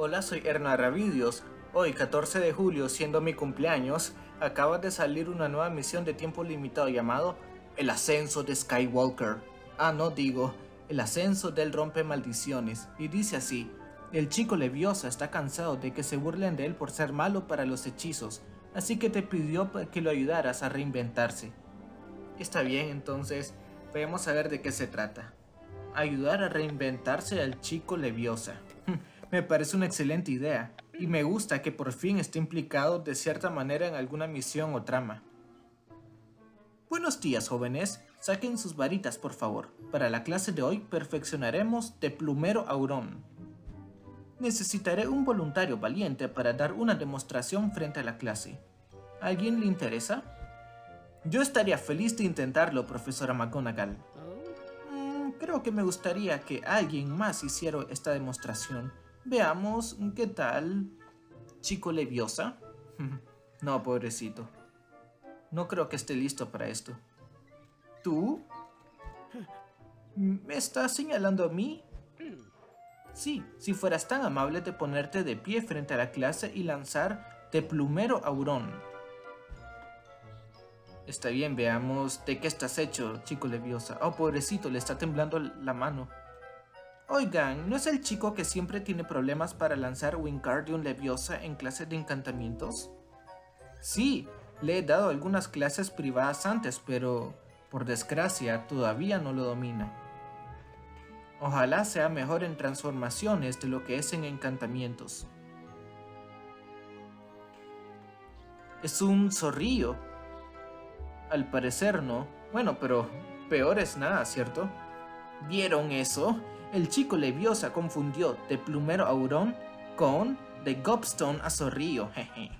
Hola, soy Erna Ravidios. Hoy, 14 de julio, siendo mi cumpleaños, acaba de salir una nueva misión de tiempo limitado llamado El Ascenso de Skywalker. Ah, no digo, El Ascenso del Rompe Maldiciones. Y dice así, el chico Leviosa está cansado de que se burlen de él por ser malo para los hechizos, así que te pidió que lo ayudaras a reinventarse. Está bien, entonces, vamos a ver de qué se trata. Ayudar a reinventarse al chico Leviosa. Me parece una excelente idea, y me gusta que por fin esté implicado de cierta manera en alguna misión o trama. Buenos días, jóvenes. Saquen sus varitas, por favor. Para la clase de hoy perfeccionaremos de plumero aurón. Necesitaré un voluntario valiente para dar una demostración frente a la clase. ¿Alguien le interesa? Yo estaría feliz de intentarlo, profesora McGonagall. Mm, creo que me gustaría que alguien más hiciera esta demostración. Veamos qué tal. ¿Chico Leviosa? no, pobrecito. No creo que esté listo para esto. ¿Tú? ¿Me estás señalando a mí? Sí, si fueras tan amable de ponerte de pie frente a la clase y lanzar de plumero aurón. Está bien, veamos de qué estás hecho, chico Leviosa. Oh, pobrecito, le está temblando la mano. Oigan, ¿no es el chico que siempre tiene problemas para lanzar Wingardium Leviosa en clases de encantamientos? Sí, le he dado algunas clases privadas antes, pero por desgracia todavía no lo domina. Ojalá sea mejor en transformaciones de lo que es en encantamientos. Es un zorrillo. Al parecer no. Bueno, pero peor es nada, ¿cierto? ¿Vieron eso? El chico Leviosa confundió de plumero aurón con de gobstone a zorrillo, jeje.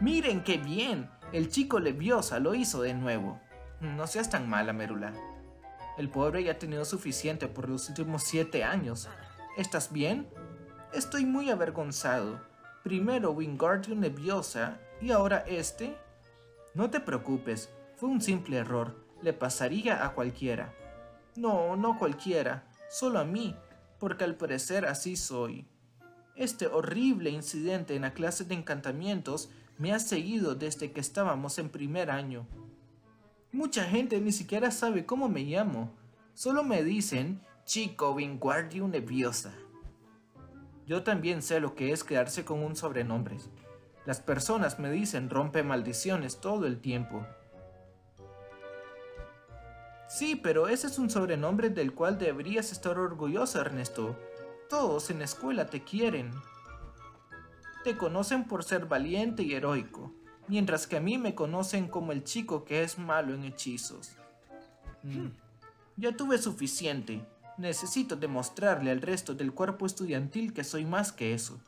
Miren qué bien, el chico Leviosa lo hizo de nuevo. No seas tan mala, Merula. El pobre ya ha tenido suficiente por los últimos siete años. ¿Estás bien? Estoy muy avergonzado. Primero Wingardium Leviosa y ahora este. No te preocupes, fue un simple error. Le pasaría a cualquiera. No, no cualquiera, solo a mí, porque al parecer así soy. Este horrible incidente en la clase de encantamientos me ha seguido desde que estábamos en primer año. Mucha gente ni siquiera sabe cómo me llamo. Solo me dicen Chico Wingardium Leviosa. Yo también sé lo que es quedarse con un sobrenombre. Las personas me dicen rompe maldiciones todo el tiempo. Sí, pero ese es un sobrenombre del cual deberías estar orgulloso, Ernesto. Todos en la escuela te quieren. Te conocen por ser valiente y heroico, mientras que a mí me conocen como el chico que es malo en hechizos. Mm. Ya tuve suficiente. Necesito demostrarle al resto del cuerpo estudiantil que soy más que eso.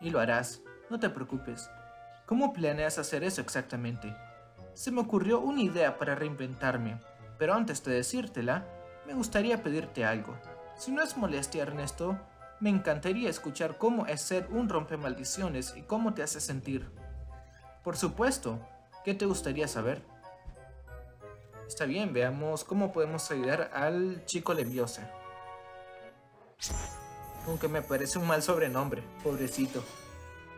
Y lo harás, no te preocupes. ¿Cómo planeas hacer eso exactamente? Se me ocurrió una idea para reinventarme pero antes de decírtela, me gustaría pedirte algo. Si no es molestia, Ernesto, me encantaría escuchar cómo es ser un rompemaldiciones y cómo te hace sentir. Por supuesto, ¿qué te gustaría saber? Está bien, veamos cómo podemos ayudar al chico Leviosa. Aunque me parece un mal sobrenombre, pobrecito.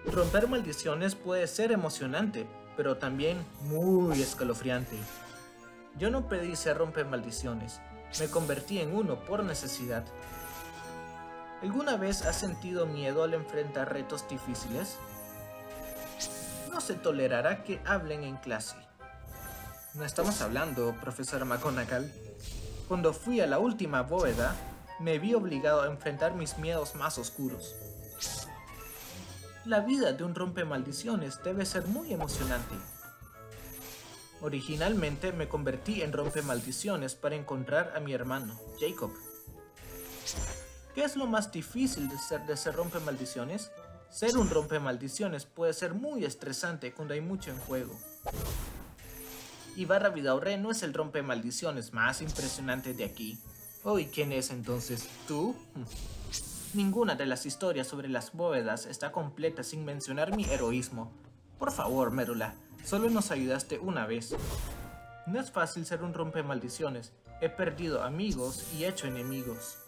Romper maldiciones puede ser emocionante, pero también muy escalofriante. Yo no pedí ser rompe maldiciones, me convertí en uno por necesidad. ¿Alguna vez has sentido miedo al enfrentar retos difíciles? No se tolerará que hablen en clase. No estamos hablando, profesora McGonagall. Cuando fui a la última bóveda, me vi obligado a enfrentar mis miedos más oscuros. La vida de un rompe maldiciones debe ser muy emocionante. Originalmente me convertí en rompe maldiciones para encontrar a mi hermano, Jacob. ¿Qué es lo más difícil de ser, de ser rompe maldiciones? Ser un rompe maldiciones puede ser muy estresante cuando hay mucho en juego. Ibarra Vidaurre no es el rompe maldiciones más impresionante de aquí. Oh, ¿y quién es entonces? ¿Tú? Ninguna de las historias sobre las bóvedas está completa sin mencionar mi heroísmo. Por favor, Merula, Solo nos ayudaste una vez. No es fácil ser un rompe maldiciones. He perdido amigos y hecho enemigos.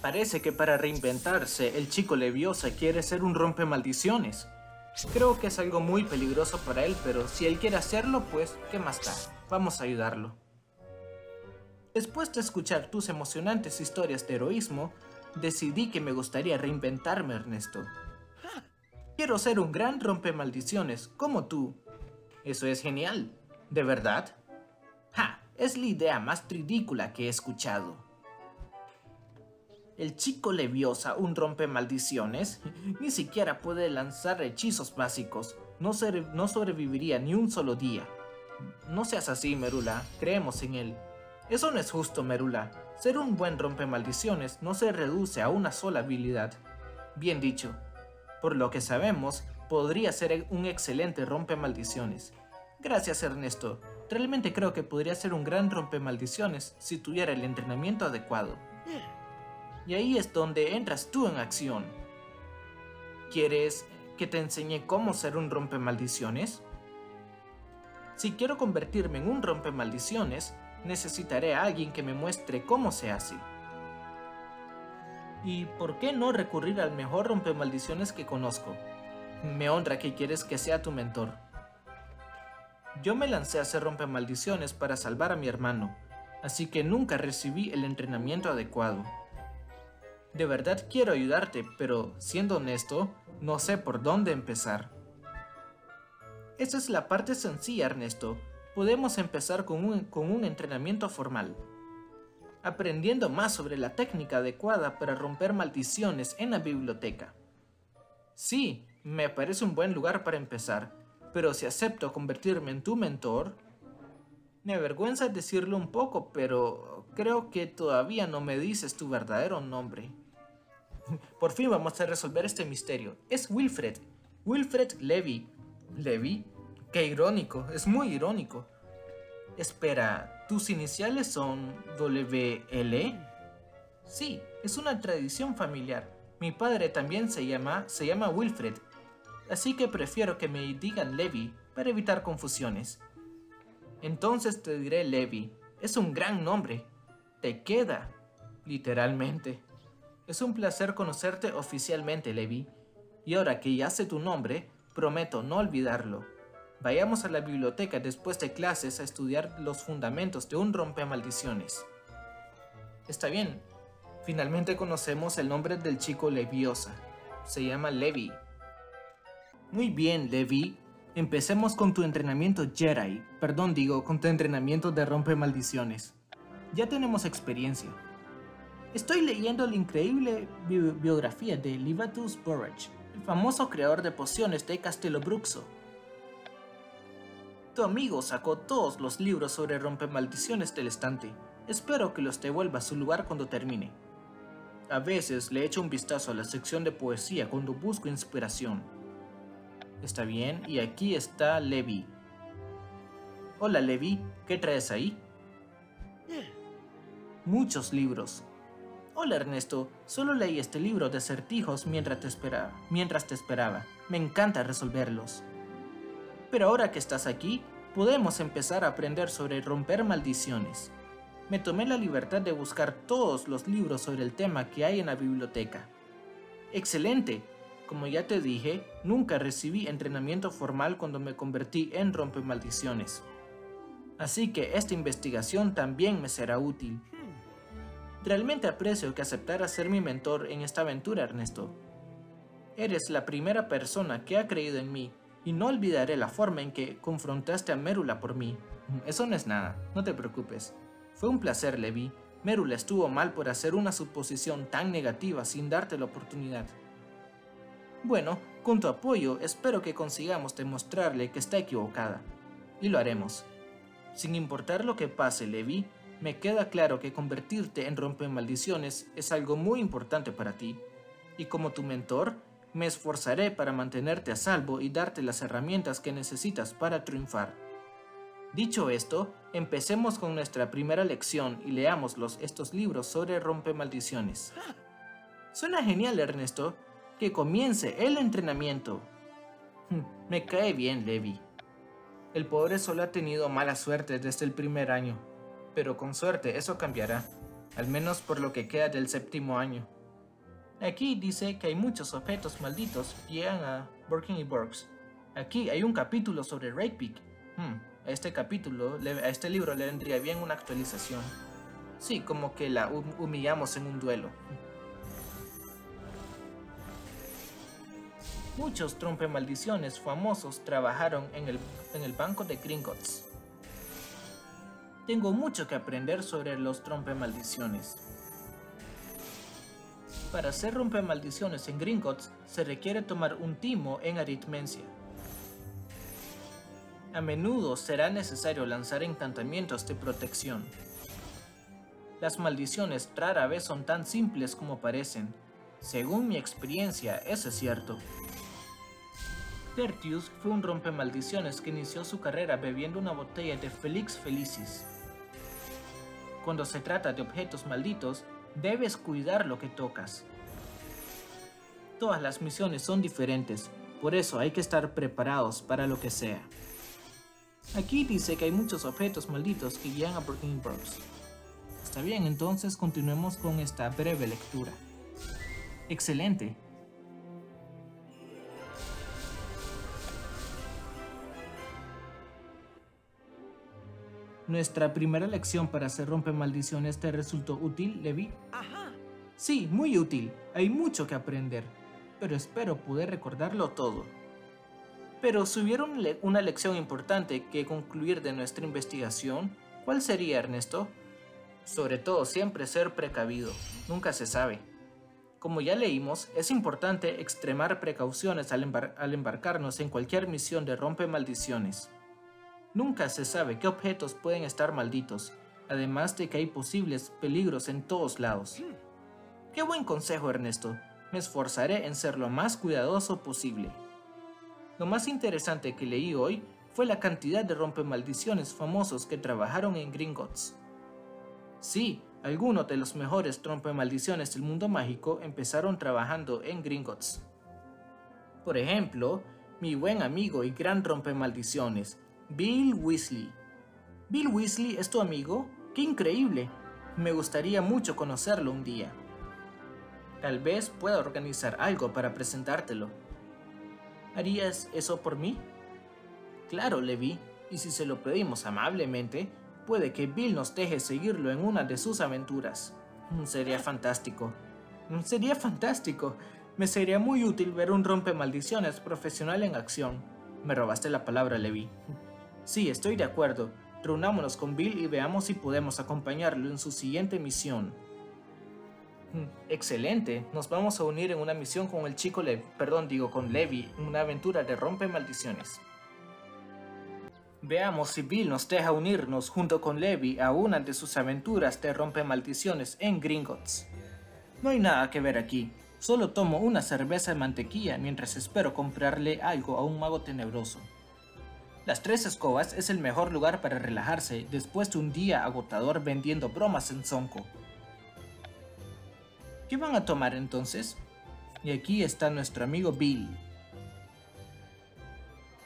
Parece que para reinventarse, el chico Leviosa quiere ser un rompe maldiciones. Creo que es algo muy peligroso para él, pero si él quiere hacerlo, pues, ¿qué más da? Vamos a ayudarlo. Después de escuchar tus emocionantes historias de heroísmo, decidí que me gustaría reinventarme, Ernesto. Quiero ser un gran rompe maldiciones, como tú. Eso es genial. ¿De verdad? ¡Ja! Es la idea más ridícula que he escuchado. El chico Leviosa, un rompe maldiciones, ni siquiera puede lanzar hechizos básicos. No, no sobreviviría ni un solo día. No seas así, Merula. Creemos en él. Eso no es justo, Merula. Ser un buen rompe maldiciones no se reduce a una sola habilidad. Bien dicho. Por lo que sabemos, podría ser un excelente rompe maldiciones. Gracias, Ernesto. Realmente creo que podría ser un gran rompe maldiciones si tuviera el entrenamiento adecuado. Y ahí es donde entras tú en acción. ¿Quieres que te enseñe cómo ser un rompe maldiciones? Si quiero convertirme en un rompe maldiciones, necesitaré a alguien que me muestre cómo se hace. ¿Y por qué no recurrir al mejor rompe maldiciones que conozco? Me honra que quieres que sea tu mentor. Yo me lancé a hacer rompe maldiciones para salvar a mi hermano, así que nunca recibí el entrenamiento adecuado. De verdad quiero ayudarte, pero siendo honesto, no sé por dónde empezar. Esa es la parte sencilla, Ernesto. Podemos empezar con un, con un entrenamiento formal. Aprendiendo más sobre la técnica adecuada para romper maldiciones en la biblioteca. Sí, me parece un buen lugar para empezar, pero si acepto convertirme en tu mentor... Me avergüenza decirlo un poco, pero creo que todavía no me dices tu verdadero nombre. Por fin vamos a resolver este misterio. Es Wilfred. Wilfred Levy. ¿Levy? Qué irónico, es muy irónico. Espera, ¿tus iniciales son WL? Sí, es una tradición familiar. Mi padre también se llama, se llama Wilfred. Así que prefiero que me digan Levi para evitar confusiones. Entonces te diré Levi. Es un gran nombre. Te queda, literalmente. Es un placer conocerte oficialmente, Levi. Y ahora que ya sé tu nombre, prometo no olvidarlo. Vayamos a la biblioteca después de clases a estudiar los fundamentos de un rompemaldiciones. Está bien. Finalmente conocemos el nombre del chico Leviosa. Se llama Levi. Muy bien, Levi. Empecemos con tu entrenamiento Jedi. Perdón, digo, con tu entrenamiento de rompe maldiciones. Ya tenemos experiencia. Estoy leyendo la increíble biografía de Livatus Burrage, el famoso creador de pociones de Castelo Bruxo. Tu amigo sacó todos los libros sobre rompemaldiciones del estante. Espero que los devuelva a su lugar cuando termine. A veces le echo un vistazo a la sección de poesía cuando busco inspiración. Está bien, y aquí está Levi. Hola Levi, ¿qué traes ahí? Muchos libros, Hola Ernesto, solo leí este libro de esperaba. Mientras te esperaba. Me encanta resolverlos. Pero ahora que estás aquí, podemos empezar a aprender sobre romper maldiciones. Me tomé la libertad de buscar todos los libros sobre el tema que hay en la biblioteca. ¡Excelente! Como ya te dije, nunca recibí entrenamiento formal cuando me convertí en maldiciones. Así que esta investigación también me será útil. Realmente aprecio que aceptaras ser mi mentor en esta aventura, Ernesto. Eres la primera persona que ha creído en mí, y no olvidaré la forma en que confrontaste a Merula por mí. Eso no es nada, no te preocupes. Fue un placer, Levi. Merula estuvo mal por hacer una suposición tan negativa sin darte la oportunidad. Bueno, con tu apoyo espero que consigamos demostrarle que está equivocada. Y lo haremos. Sin importar lo que pase, Levi, me queda claro que convertirte en rompe maldiciones es algo muy importante para ti, y como tu mentor, me esforzaré para mantenerte a salvo y darte las herramientas que necesitas para triunfar. Dicho esto, empecemos con nuestra primera lección y leamos estos libros sobre rompe maldiciones. Suena genial, Ernesto. Que comience el entrenamiento. Me cae bien, Levi. El pobre solo ha tenido mala suerte desde el primer año pero con suerte eso cambiará, al menos por lo que queda del séptimo año. Aquí dice que hay muchos objetos malditos que llegan a Burking y Burks. Aquí hay un capítulo sobre Rakepick. Hmm, a este capítulo, a este libro le vendría bien una actualización. Sí, como que la humillamos en un duelo. Muchos trompe maldiciones famosos trabajaron en el, en el banco de Gringotts. Tengo mucho que aprender sobre los trompe maldiciones. Para hacer rompe maldiciones en Gringotts se requiere tomar un timo en aritmencia. A menudo será necesario lanzar encantamientos de protección. Las maldiciones rara vez son tan simples como parecen. Según mi experiencia, eso es cierto. Tertius fue un rompe maldiciones que inició su carrera bebiendo una botella de Felix Felicis. Cuando se trata de objetos malditos, debes cuidar lo que tocas. Todas las misiones son diferentes, por eso hay que estar preparados para lo que sea. Aquí dice que hay muchos objetos malditos que guían a Burning Bros. Está bien, entonces continuemos con esta breve lectura. Excelente. Nuestra primera lección para hacer rompe maldiciones te resultó útil, Levi. Ajá. Sí, muy útil. Hay mucho que aprender, pero espero poder recordarlo todo. Pero si hubiera una lección importante que concluir de nuestra investigación, ¿cuál sería, Ernesto? Sobre todo, siempre ser precavido. Nunca se sabe. Como ya leímos, es importante extremar precauciones al, al embarcarnos en cualquier misión de rompe maldiciones. Nunca se sabe qué objetos pueden estar malditos, además de que hay posibles peligros en todos lados. Qué buen consejo, Ernesto. Me esforzaré en ser lo más cuidadoso posible. Lo más interesante que leí hoy fue la cantidad de rompemaldiciones famosos que trabajaron en Gringotts. Sí, algunos de los mejores rompemaldiciones del mundo mágico empezaron trabajando en Gringotts. Por ejemplo, mi buen amigo y gran rompemaldiciones, Bill Weasley. ¿Bill Weasley es tu amigo? ¡Qué increíble! Me gustaría mucho conocerlo un día. Tal vez pueda organizar algo para presentártelo. ¿Harías eso por mí? Claro, Levi, y si se lo pedimos amablemente, puede que Bill nos deje seguirlo en una de sus aventuras. Mm, sería fantástico. Mm, sería fantástico. Me sería muy útil ver un rompe maldiciones profesional en acción. Me robaste la palabra, Levi. Sí, estoy de acuerdo. Reunámonos con Bill y veamos si podemos acompañarlo en su siguiente misión. Mm, excelente, nos vamos a unir en una misión con el chico Levi, perdón, digo con Levi, una aventura de rompe maldiciones. Veamos si Bill nos deja unirnos junto con Levi a una de sus aventuras de rompe maldiciones en Gringotts. No hay nada que ver aquí, solo tomo una cerveza de mantequilla mientras espero comprarle algo a un mago tenebroso. Las Tres Escobas es el mejor lugar para relajarse después de un día agotador vendiendo bromas en Zonko. ¿Qué van a tomar entonces? Y aquí está nuestro amigo Bill.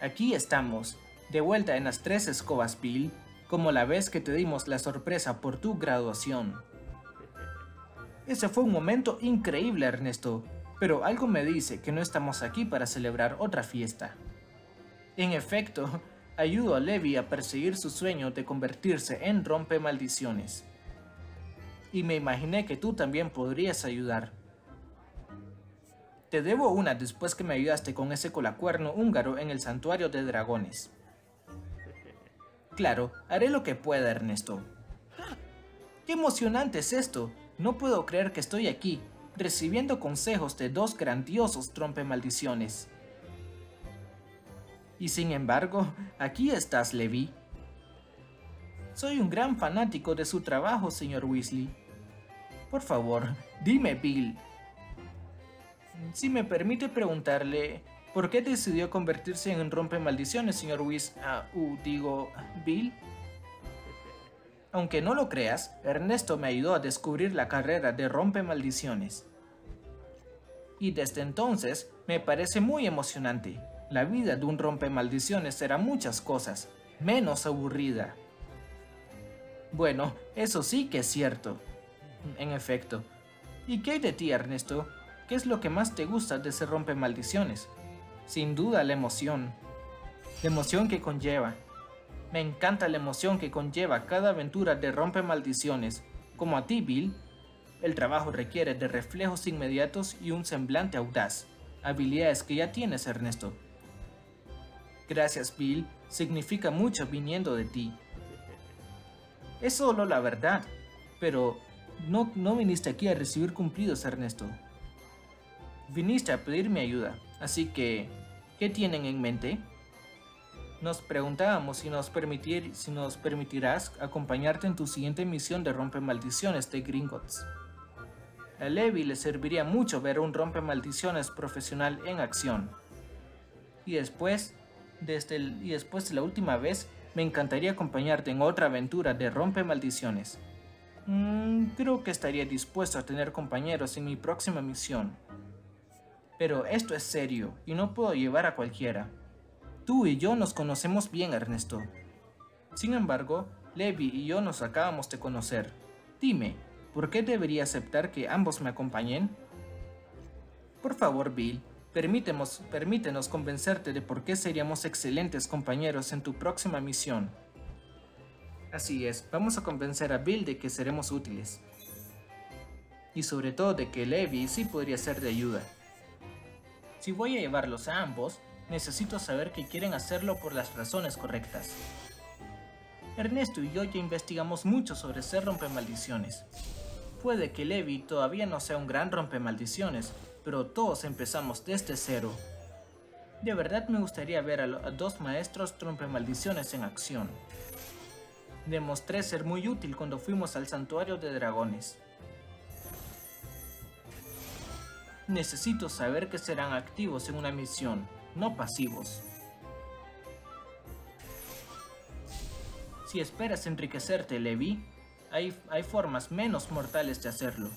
Aquí estamos, de vuelta en las tres escobas Bill, como la vez que te dimos la sorpresa por tu graduación. Ese fue un momento increíble, Ernesto, pero algo me dice que no estamos aquí para celebrar otra fiesta. En efecto, ayudo a Levi a perseguir su sueño de convertirse en rompe maldiciones y me imaginé que tú también podrías ayudar. Te debo una después que me ayudaste con ese colacuerno húngaro en el santuario de dragones. Claro, haré lo que pueda, Ernesto. ¡Qué emocionante es esto! No puedo creer que estoy aquí, recibiendo consejos de dos grandiosos trompe maldiciones. Y sin embargo, aquí estás, Levi. Soy un gran fanático de su trabajo, señor Weasley. Por favor, dime, Bill. Si me permite preguntarle, ¿por qué decidió convertirse en un rompe maldiciones, señor Whis... Ah, uh, digo, Bill? Aunque no lo creas, Ernesto me ayudó a descubrir la carrera de rompe maldiciones. Y desde entonces me parece muy emocionante. La vida de un rompe maldiciones será muchas cosas, menos aburrida. Bueno, eso sí que es cierto. En efecto. ¿Y qué hay de ti, Ernesto? ¿qué es lo que más te gusta de ser rompe maldiciones? Sin duda la emoción. La emoción que conlleva. Me encanta la emoción que conlleva cada aventura de rompe maldiciones. Como a ti, Bill, el trabajo requiere de reflejos inmediatos y un semblante audaz, habilidades que ya tienes, Ernesto. Gracias, Bill, significa mucho viniendo de ti. Es solo la verdad, pero no, no viniste aquí a recibir cumplidos, Ernesto. Viniste a pedirme ayuda, así que, ¿qué tienen en mente? Nos preguntábamos si nos, permitir, si nos permitirás acompañarte en tu siguiente misión de rompe maldiciones de Gringotts. A Levi le serviría mucho ver un rompe maldiciones profesional en acción. Y después, desde y después de la última vez, me encantaría acompañarte en otra aventura de rompe maldiciones. Mm, creo que estaría dispuesto a tener compañeros en mi próxima misión. Pero esto es serio y no puedo llevar a cualquiera. Tú y yo nos conocemos bien, Ernesto. Sin embargo, Levi y yo nos acabamos de conocer. Dime, ¿por qué debería aceptar que ambos me acompañen? Por favor, Bill, permítenos, permítenos convencerte de por qué seríamos excelentes compañeros en tu próxima misión. Así es, vamos a convencer a Bill de que seremos útiles. Y sobre todo de que Levi sí podría ser de ayuda. Si voy a llevarlos a ambos, necesito saber que quieren hacerlo por las razones correctas. Ernesto y yo ya investigamos mucho sobre ser rompemaldiciones. Puede que Levi todavía no sea un gran rompemaldiciones, pero todos empezamos desde cero. De verdad me gustaría ver a, dos maestros rompemaldiciones en acción. Demostré ser muy útil cuando fuimos al santuario de dragones. Necesito saber que serán activos en una misión, no pasivos. Si esperas enriquecerte, Levi, hay, hay formas menos mortales de hacerlo.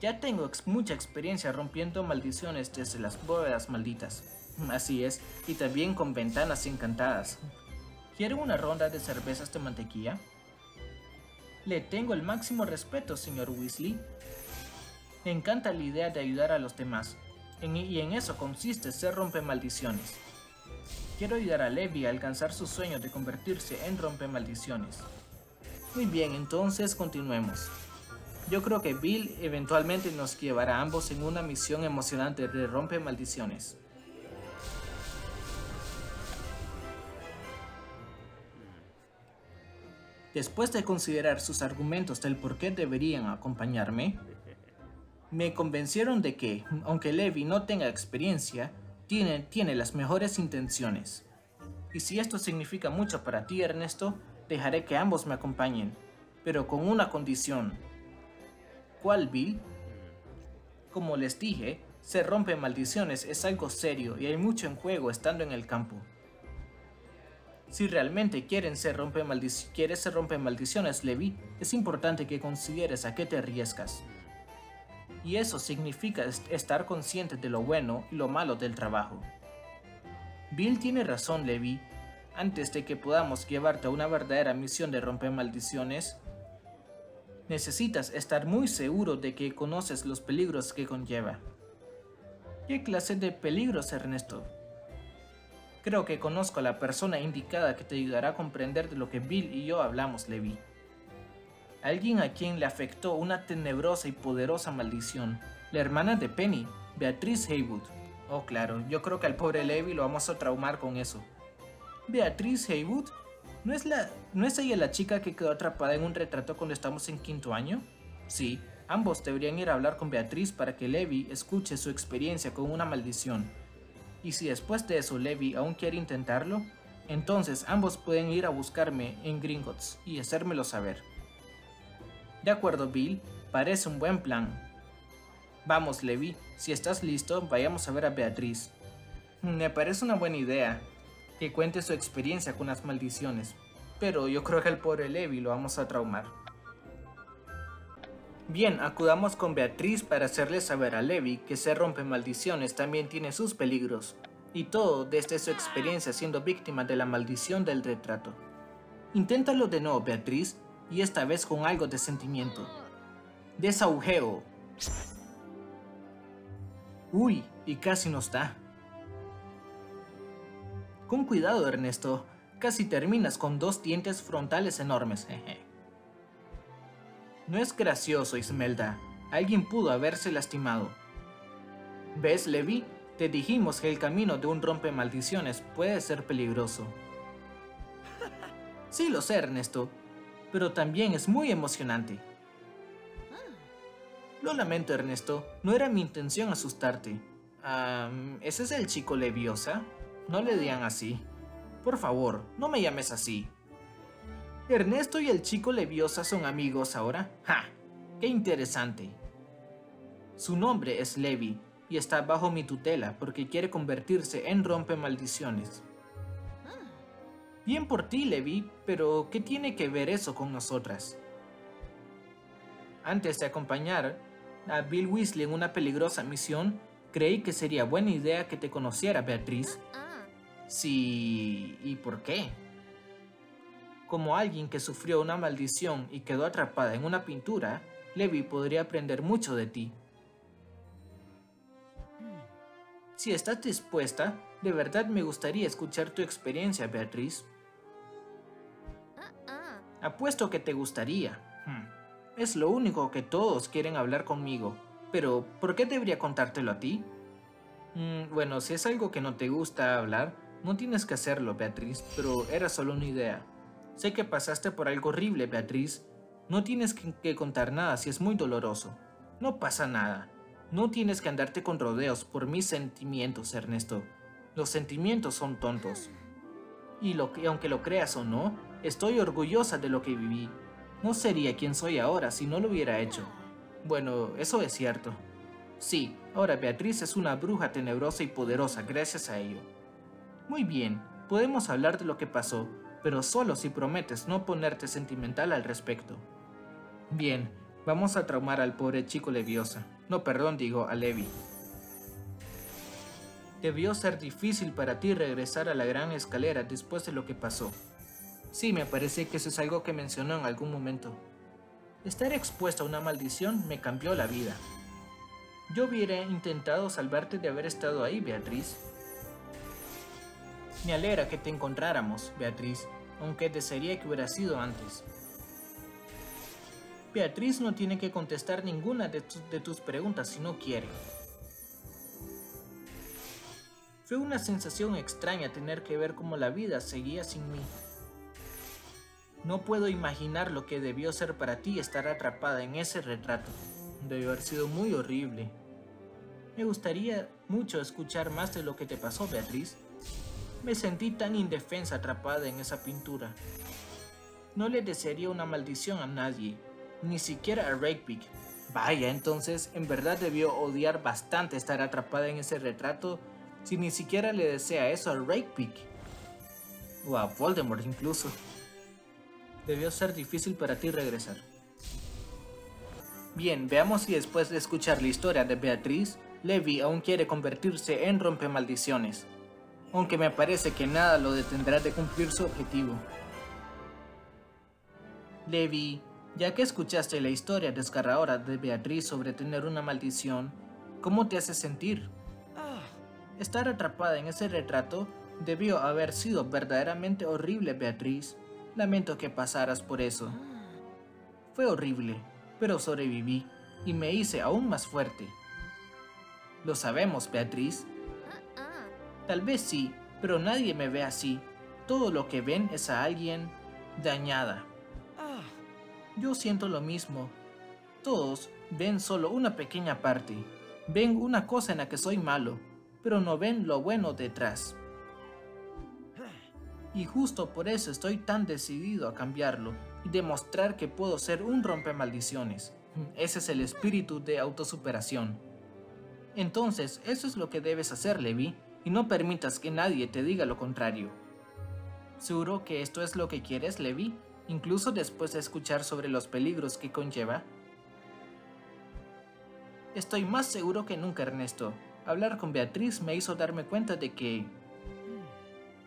Ya tengo mucha experiencia rompiendo maldiciones desde las bóvedas malditas. Así es, y también con ventanas encantadas. ¿Quiere una ronda de cervezas de mantequilla? Le tengo el máximo respeto, señor Weasley. Me encanta la idea de ayudar a los demás, y en eso consiste ser rompe maldiciones. Quiero ayudar a Levi a alcanzar su sueño de convertirse en rompe maldiciones. Muy bien, entonces continuemos. Yo creo que Bill eventualmente nos llevará a ambos en una misión emocionante de rompe maldiciones. Después de considerar sus argumentos del por qué deberían acompañarme, me convencieron de que, aunque Levi no tenga experiencia, tiene, tiene las mejores intenciones. Y si esto significa mucho para ti, Ernesto, dejaré que ambos me acompañen, pero con una condición. ¿Cuál, Bill? Como les dije, se rompe maldiciones es algo serio y hay mucho en juego estando en el campo. Si realmente quieren ser rompe quieres ser rompe maldiciones, Levi, es importante que consideres a qué te arriesgas y eso significa estar consciente de lo bueno y lo malo del trabajo. Bill tiene razón, Levi. Antes de que podamos llevarte a una verdadera misión de romper maldiciones, necesitas estar muy seguro de que conoces los peligros que conlleva. ¿Qué clase de peligros, Ernesto? Creo que conozco a la persona indicada que te ayudará a comprender de lo que Bill y yo hablamos, Levi alguien a quien le afectó una tenebrosa y poderosa maldición, la hermana de Penny, Beatriz Haywood. Oh, claro, yo creo que al pobre Levi lo vamos a traumar con eso. ¿Beatriz Haywood? ¿No es, la, ¿No es ella la chica que quedó atrapada en un retrato cuando estamos en quinto año? Sí, ambos deberían ir a hablar con Beatriz para que Levi escuche su experiencia con una maldición. Y si después de eso Levi aún quiere intentarlo, entonces ambos pueden ir a buscarme en Gringotts y hacérmelo saber. De acuerdo, Bill, parece un buen plan. Vamos, Levi, si estás listo, vayamos a ver a Beatriz. Me parece una buena idea que cuente su experiencia con las maldiciones, pero yo creo que al pobre Levi lo vamos a traumar. Bien, acudamos con Beatriz para hacerle saber a Levi que ser rompe maldiciones también tiene sus peligros, y todo desde su experiencia siendo víctima de la maldición del retrato. Inténtalo de nuevo, Beatriz, y esta vez con algo de sentimiento. Desagujeo. Uy, y casi nos da. Con cuidado, Ernesto. Casi terminas con dos dientes frontales enormes. no es gracioso, Ismelda. Alguien pudo haberse lastimado. ¿Ves, Levi? Te dijimos que el camino de un rompe maldiciones puede ser peligroso. Sí, lo sé, Ernesto, pero también es muy emocionante. Lo lamento, Ernesto. No era mi intención asustarte. ¿Ese es el chico Leviosa? No le digan así. Por favor, no me llames así. ¿Ernesto y el chico Leviosa son amigos ahora? ¡Ja! ¡Qué interesante! Su nombre es Levi y está bajo mi tutela porque quiere convertirse en rompe maldiciones. Bien por ti, Levi, pero ¿qué tiene que ver eso con nosotras? Antes de acompañar a Bill Weasley en una peligrosa misión, creí que sería buena idea que te conociera, Beatriz. Sí, ¿y por qué? Como alguien que sufrió una maldición y quedó atrapada en una pintura, Levi podría aprender mucho de ti. Si estás dispuesta, de verdad me gustaría escuchar tu experiencia, Beatriz. Apuesto que te gustaría. Hmm. Es lo único que todos quieren hablar conmigo. Pero, ¿por qué debería contártelo a ti? Mm, bueno, si es algo que no te gusta hablar, no tienes que hacerlo, Beatriz, pero era solo una idea. Sé que pasaste por algo horrible, Beatriz. No tienes que contar nada si es muy doloroso. No pasa nada. No tienes que andarte con rodeos por mis sentimientos, Ernesto. Los sentimientos son tontos. Y, lo que, aunque lo creas o no, estoy orgullosa de lo que viví. No sería quien soy ahora si no lo hubiera hecho. Bueno, eso es cierto. Sí, ahora Beatriz es una bruja tenebrosa y poderosa gracias a ello. Muy bien, podemos hablar de lo que pasó, pero solo si prometes no ponerte sentimental al respecto. Bien, vamos a traumar al pobre chico Leviosa. No, perdón, digo, a Levi. Debió ser difícil para ti regresar a la gran escalera después de lo que pasó. Sí, me parece que eso es algo que mencionó en algún momento. Estar expuesto a una maldición me cambió la vida. Yo hubiera intentado salvarte de haber estado ahí, Beatriz. Me alegra que te encontráramos, Beatriz, aunque desearía que hubiera sido antes. Beatriz no tiene que contestar ninguna de, tus preguntas si no quiere. Fue una sensación extraña tener que ver cómo la vida seguía sin mí. No puedo imaginar lo que debió ser para ti estar atrapada en ese retrato. Debió haber sido muy horrible. Me gustaría mucho escuchar más de lo que te pasó, Beatriz. Me sentí tan indefensa atrapada en esa pintura. No le desearía una maldición a nadie, ni siquiera a Rakepick. Vaya, entonces en verdad debió odiar bastante estar atrapada en ese retrato si ni siquiera le desea eso a Rakepick. O a Voldemort incluso. Debió ser difícil para ti regresar. Bien, veamos si después de escuchar la historia de Beatriz, Levi aún quiere convertirse en rompemaldiciones. Aunque me parece que nada lo detendrá de cumplir su objetivo. Levi, ya que escuchaste la historia desgarradora de Beatriz sobre tener una maldición, ¿cómo te hace sentir? Estar atrapada en ese retrato debió haber sido verdaderamente horrible, Beatriz. Lamento que pasaras por eso. Fue horrible, pero sobreviví y me hice aún más fuerte. Lo sabemos, Beatriz. Tal vez sí, pero nadie me ve así. Todo lo que ven es a alguien dañada. Yo siento lo mismo. Todos ven solo una pequeña parte. Ven una cosa en la que soy malo, pero no ven lo bueno detrás. Y justo por eso estoy tan decidido a cambiarlo y demostrar que puedo ser un rompemaldiciones. Ese es el espíritu de autosuperación. Entonces, eso es lo que debes hacer, Levi, y no permitas que nadie te diga lo contrario. ¿Seguro que esto es lo que quieres, Levi? incluso después de escuchar sobre los peligros que conlleva? Estoy más seguro que nunca, Ernesto. Hablar con Beatriz me hizo darme cuenta de que...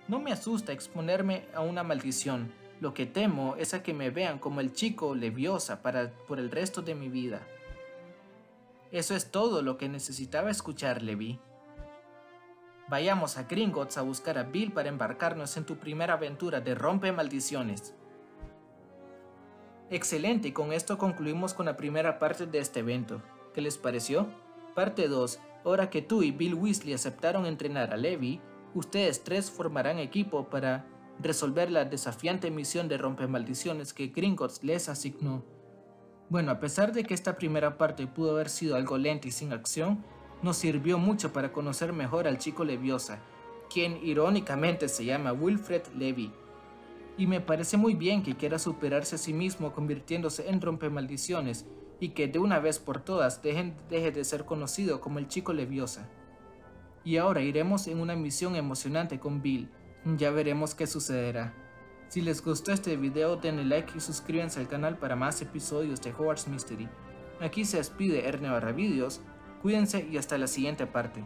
No me asusta exponerme a una maldición. Lo que temo es a que me vean como el chico leviosa para, por el resto de mi vida. Eso es todo lo que necesitaba escuchar, Levi. Vayamos a Gringotts a buscar a Bill para embarcarnos en tu primera aventura de rompe maldiciones. Excelente, y con esto concluimos con la primera parte de este evento. ¿Qué les pareció? Parte 2. Ahora que tú y Bill Weasley aceptaron entrenar a Levi, ustedes tres formarán equipo para resolver la desafiante misión de rompe maldiciones que Gringotts les asignó. Bueno, a pesar de que esta primera parte pudo haber sido algo lenta y sin acción, nos sirvió mucho para conocer mejor al chico Leviosa, quien irónicamente se llama Wilfred Levy. Y me parece muy bien que quiera superarse a sí mismo convirtiéndose en rompemaldiciones y que de una vez por todas deje de ser conocido como el chico Leviosa. Y ahora iremos en una misión emocionante con Bill, ya veremos qué sucederá. Si les gustó este video denle like y suscríbanse al canal para más episodios de Hogwarts Mystery. Aquí se despide Erne Barra Videos Cuídense y hasta la siguiente parte.